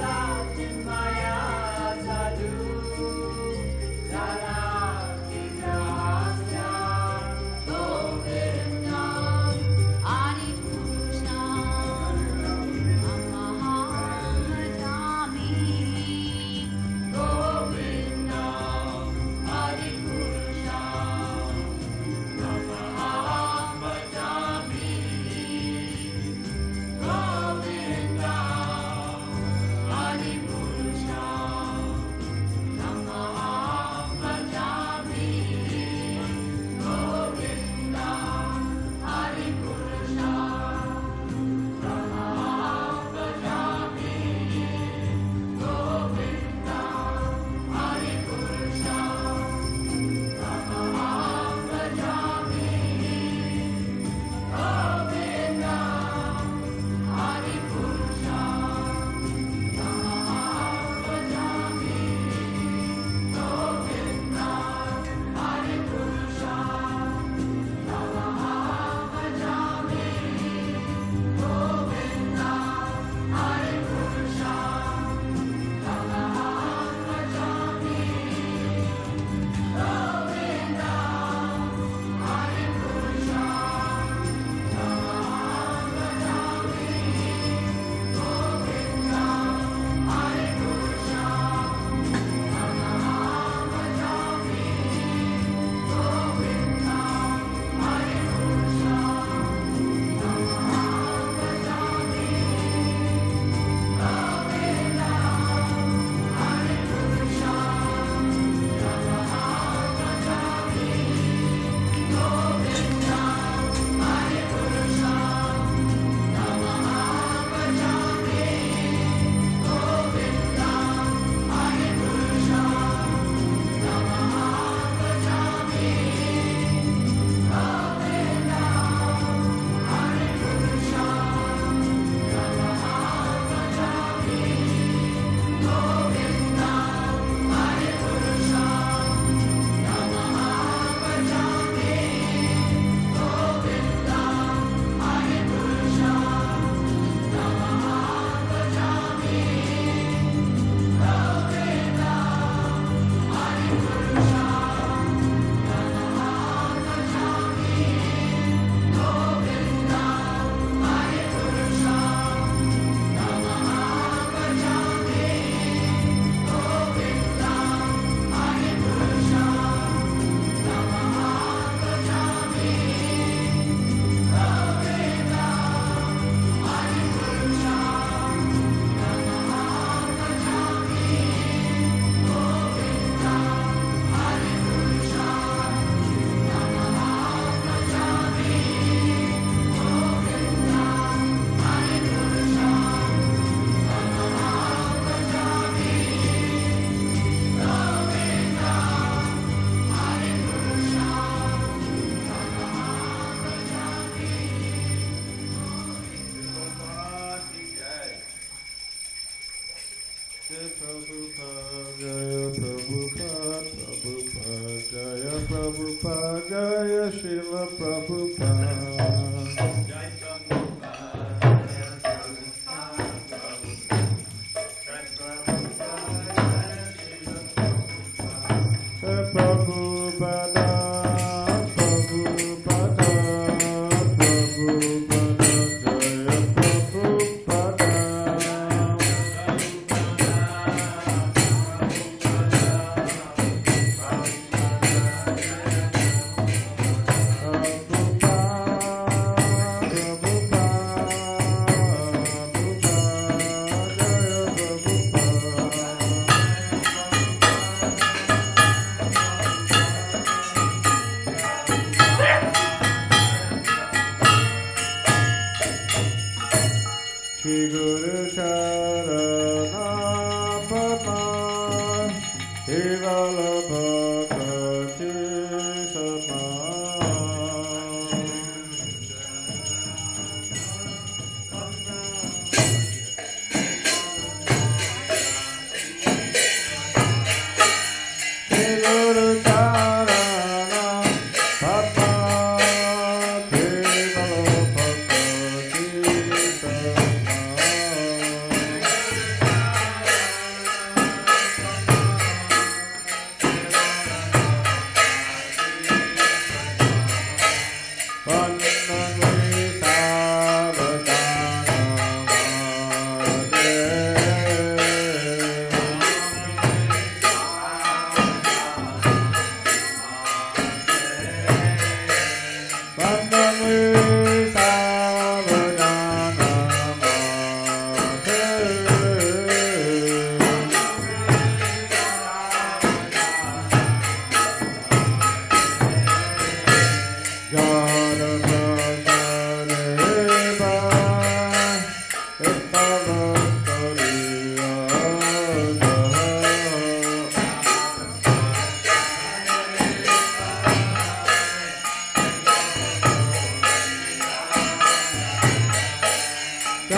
out in my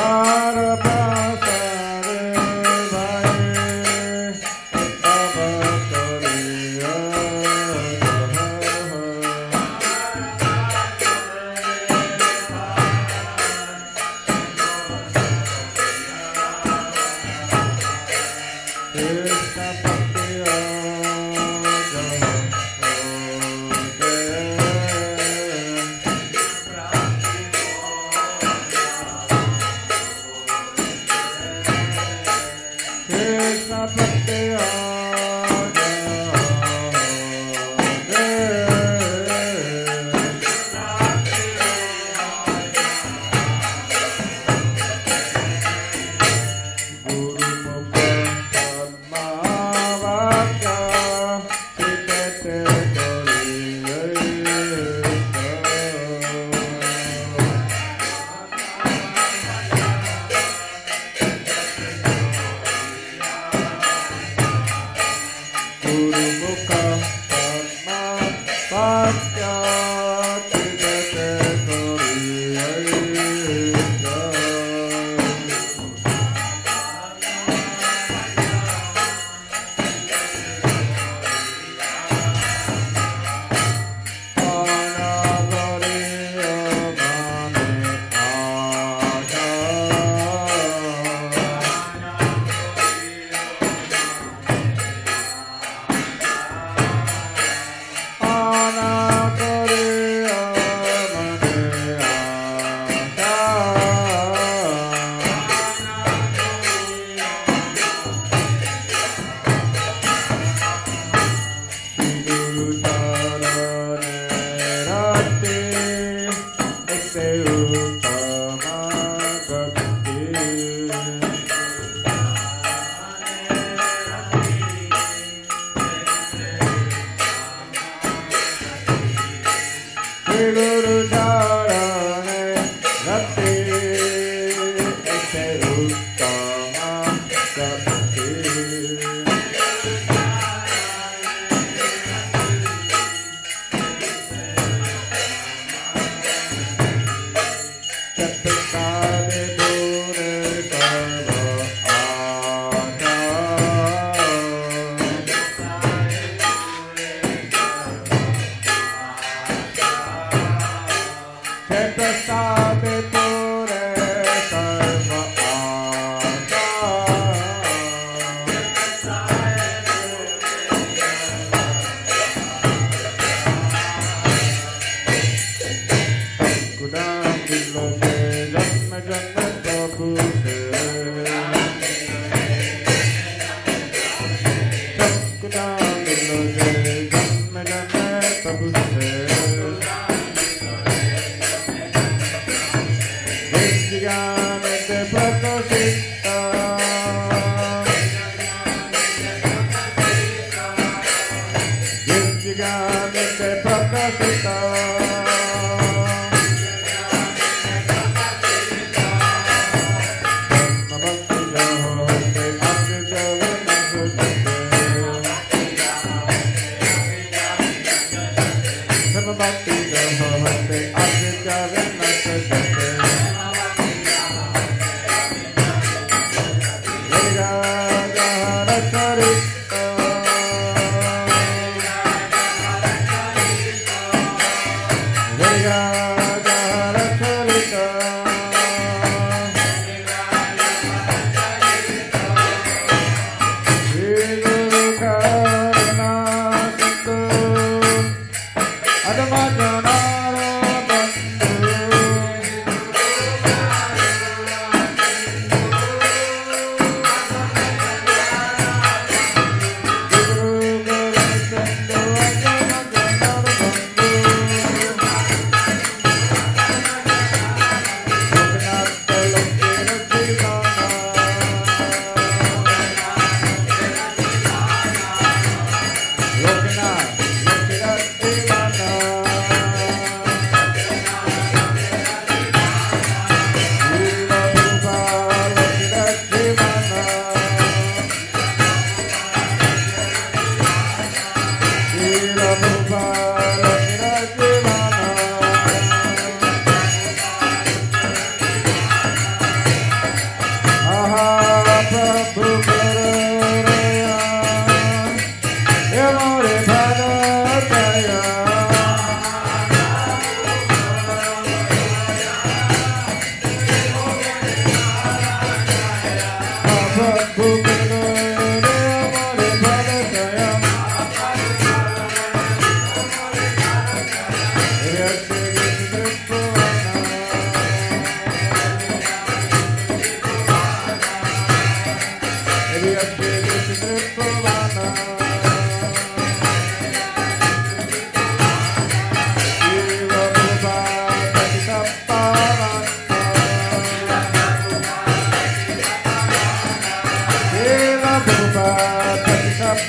Sarva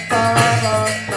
ba ba ba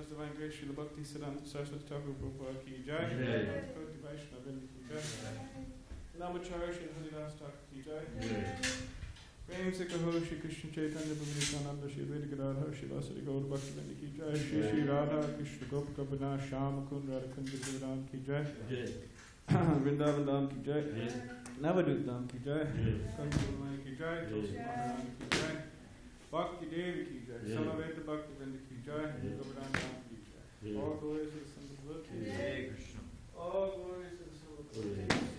His Divine Grace Srila Bhakti Siddhanta Saraswati Thakur Prabhupada Ki Jai Bhakti Vaishnavindi Ki Jai Namacharya Srila Haridas Thakur Ki Jai Prem se kaho Shri Krishna Chaitanya Bhavinitananda Shri Vedi Gadadha Shri Vasari Gaur Bhaktivinoda Ki Jai Shri Shri Radha Krishna Gopka Bina Shama Kund Radha Kunda Bhagavan Ki Jai Vrindavan Dham Ki Jai Navadut Dham Ki Jai Kandu Ki Jai Tulsi Maharani Ki Jai Bhakti Devi Ki Jai Samaveda Bhaktivinoda Ki Ki Jai कबरान Dham Ki Jai All glories to the Son of the Lord. All glories to the Son of the Lord.